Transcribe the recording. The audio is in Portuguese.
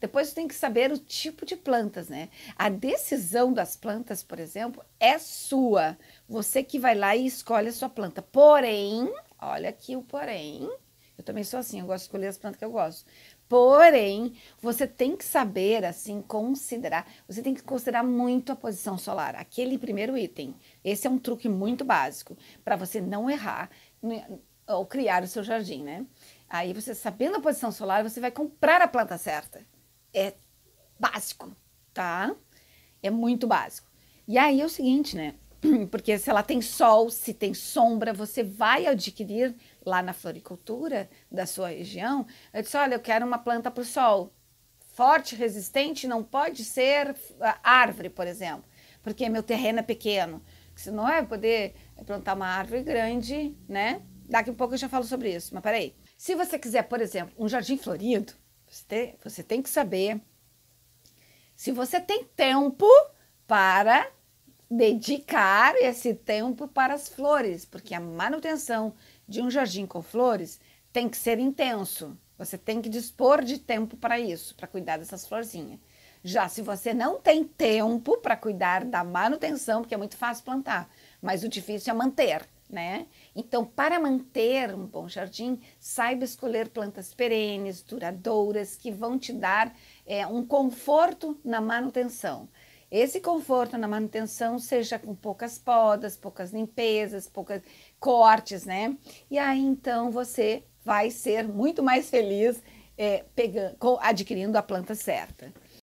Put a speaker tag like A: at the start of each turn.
A: Depois tem que saber o tipo de plantas, né? A decisão das plantas, por exemplo, é sua. Você que vai lá e escolhe a sua planta. Porém, olha aqui o porém. Eu também sou assim, eu gosto de escolher as plantas que eu gosto. Porém, você tem que saber, assim, considerar, você tem que considerar muito a posição solar, aquele primeiro item. Esse é um truque muito básico para você não errar ou criar o seu jardim, né? Aí você sabendo a posição solar, você vai comprar a planta certa. É básico, tá? É muito básico. E aí é o seguinte, né? Porque se ela tem sol, se tem sombra, você vai adquirir lá na floricultura da sua região. Eu disse: olha, eu quero uma planta para o sol. Forte, resistente, não pode ser árvore, por exemplo, porque meu terreno é pequeno. Senão é poder plantar uma árvore grande, né? Daqui a pouco eu já falo sobre isso, mas peraí. Se você quiser, por exemplo, um jardim florido, você tem, você tem que saber se você tem tempo para dedicar esse tempo para as flores, porque a manutenção de um jardim com flores tem que ser intenso. Você tem que dispor de tempo para isso, para cuidar dessas florzinhas. Já se você não tem tempo para cuidar da manutenção, porque é muito fácil plantar, mas o difícil é manter, né? Então, para manter um bom jardim, saiba escolher plantas perenes, duradouras, que vão te dar é, um conforto na manutenção. Esse conforto na manutenção seja com poucas podas, poucas limpezas, poucas cortes, né? E aí então você vai ser muito mais feliz é, pegando, adquirindo a planta certa.